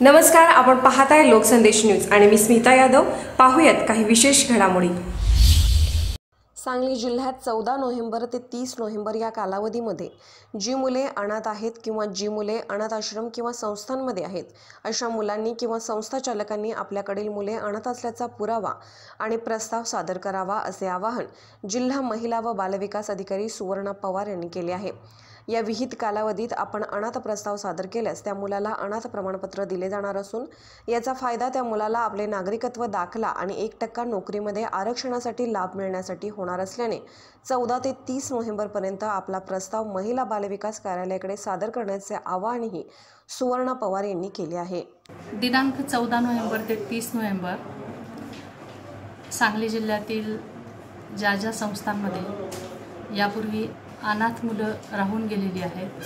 नमस्कार आपण पाहत आहे लोकसंदेश न्यूज. आणि मी स्मिता यादव. पाहूयात काही विशेष घडामोडी. सांगली जिल्ह्यात चौदा नोव्हेंबर ते तीस नोव्हेंबर या कालावधीमध्ये जी मुले अनाथ आहेत किंवा जी मुले अनाथ आश्रम किंवा संस्थांमध्ये आहेत अशा मुलांनी किंवा संस्था चालकांनी आपल्याकडील मुले अनाथ असल्याचा पुरावा आणि प्रस्ताव सादर करावा असे आवाहन जिल्हा महिला व बालविकास अधिकारी सुवर्णा पवार यांनी केले आहे. या विहित कालावधीत आपण अनाथ प्रस्ताव सादर केल्यास त्या मुलाला अनाथ प्रमाणपत्र दिले जाणार असून याचा फायदा त्या मुलाला आपले नागरिकत्व दाखला आणि एक टक्का नोकरीमध्ये आरक्षणासाठी लाभ मिळण्यासाठी होणार असल्याने चौदा ते तीस नोव्हेंबरपर्यंत आपला प्रस्ताव महिला बालविकास कार्यालयाकडे सादर करण्याचे आवाहनही सुवर्णा पवार यांनी केले आहे. दिनांक चौदा नोव्हेंबर ते तीस नोव्हेंबर सांगली जिल्ह्यातील ज्या ज्या संस्थांमध्ये यापूर्वी अनाथ मुलं राहून गेलेली आहेत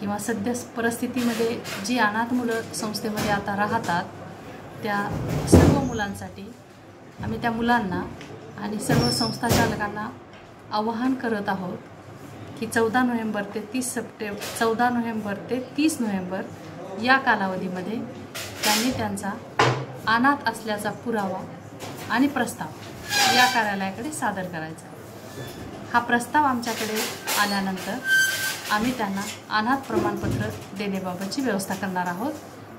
किंवा सध्या परिस्थितीमध्ये जी अनाथ मुलं संस्थेमध्ये आता राहतात त्या सर्व मुलांसाठी आम्ही त्या मुलांना आणि सर्व संस्था चालकांना आवाहन करत आहोत की चौदा नोव्हेंबर ते तीस सप्टेंबर चौदा नोव्हेंबर ते तीस नोव्हेंबर या कालावधीमध्ये त्यांनी त्यांचा अनाथ असल्याचा पुरावा आणि प्रस्ताव या कार्यालयाकडे सादर करायचा हा प्रस्ताव आमच्याकडे आल्यानंतर आम्ही त्यांना अनाथ प्रमाणपत्र देण्याबाबतची व्यवस्था करणार आहोत.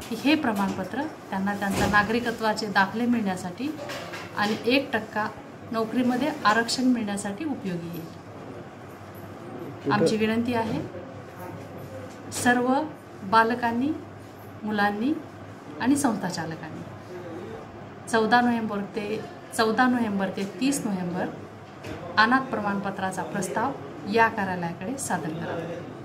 की हे प्रमाणपत्र त्यांना त्यांच्या नागरिकत्वाचे दाखले मिळण्यासाठी आणि एक टक्का नोकरीमध्ये आरक्षण मिळण्यासाठी उपयोगी येईल. आमची विनंती आहे सर्व बालकांनी मुलांनी आणि संस्था चालकांनी चौदा नोव्हेंबर ते चौदा नोव्हेंबर ते तीस नोव्हेंबर अनाथ प्रमाणपत्राचा प्रस्ताव या कार्यालयाकडे सादर करावा.